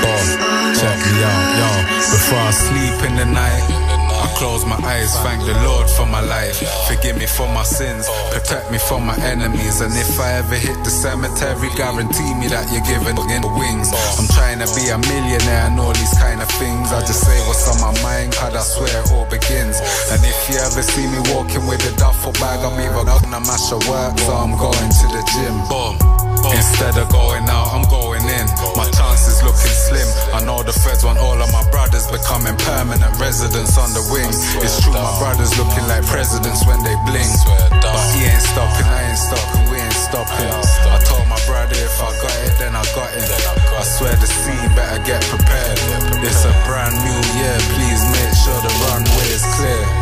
Boom, check me out, yo. Before I sleep in the night. I close my eyes, thank the Lord for my life. Forgive me for my sins, protect me from my enemies. And if I ever hit the cemetery, guarantee me that you're giving in the wings. I'm trying to be a millionaire and all these kind of things. I just say what's on my mind, cause I swear it all begins. And if you ever see me walking with a duffel bag, I'm either gonna mash a work, so I'm going to the gym. Boom. On the wing. It's true, my brothers looking like presidents when they bling. But he ain't stopping, I ain't stopping, we ain't stopping. I told my brother if I got it, then I got it. I swear the scene better get prepared. It's a brand new year, please make sure the runway is clear.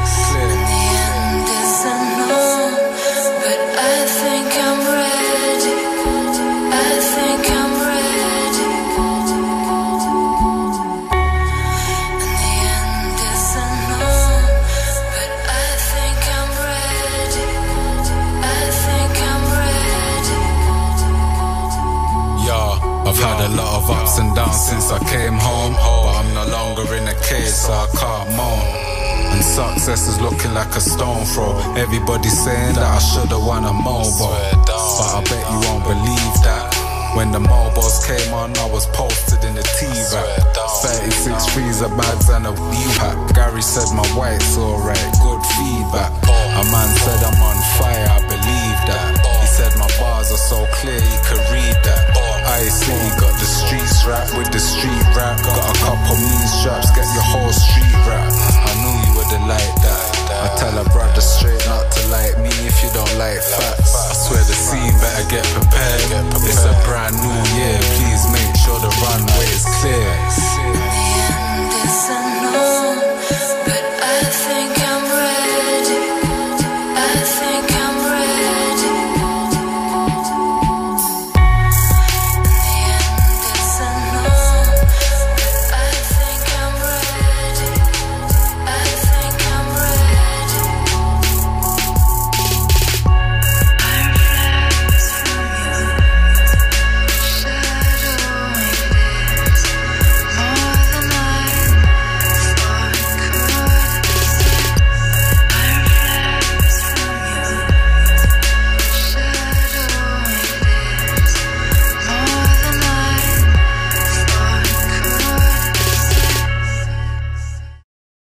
I've had a lot of ups and downs since I came home. But I'm no longer in a cage, so I can't moan. And success is looking like a stone throw. Everybody saying that I should've won a MOBO. But I bet you won't believe that. When the MOBOs came on, I was posted in the T-Rack 36 freezer bags and a U-pack Gary said my white's alright, good feedback A man said I'm rap with the street rap. Got a couple mean straps, get your whole street rap. I knew you would have liked that. I tell a brother straight not to like me if you don't like facts. I swear the scene better get prepared. It's a brand new year, please make sure the runway is clear.